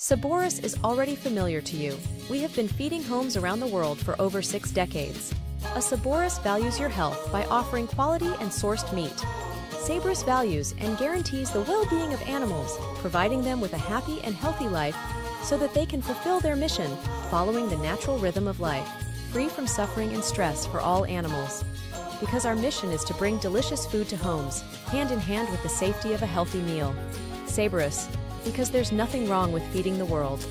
Saborus is already familiar to you. We have been feeding homes around the world for over six decades. A Saborus values your health by offering quality and sourced meat. Saborus values and guarantees the well-being of animals, providing them with a happy and healthy life so that they can fulfill their mission, following the natural rhythm of life, free from suffering and stress for all animals. Because our mission is to bring delicious food to homes, hand in hand with the safety of a healthy meal. Saborus, because there's nothing wrong with feeding the world.